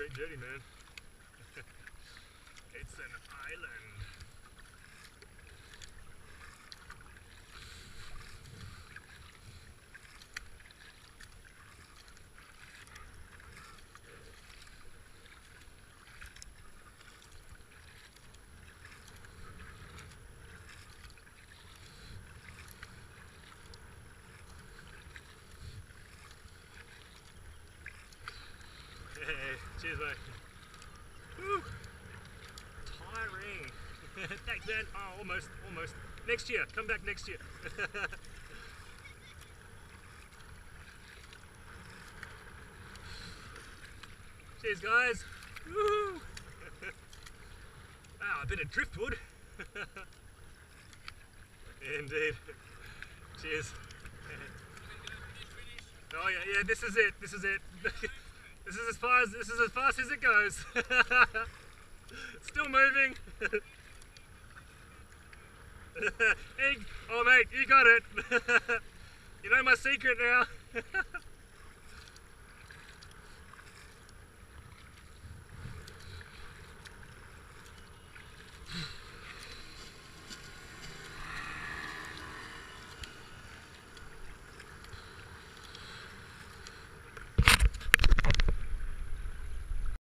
Great jetty, man. it's an island. Cheers, mate. Whew. Tiring. Thanks, man. Oh, almost, almost. Next year. Come back next year. cheers, guys. Woo. wow, ah, a bit of driftwood. Indeed. Cheers. Oh yeah, yeah. This is it. This is it. This is as far as this is as fast as it goes. Still moving. hey, oh mate, you got it. you know my secret now.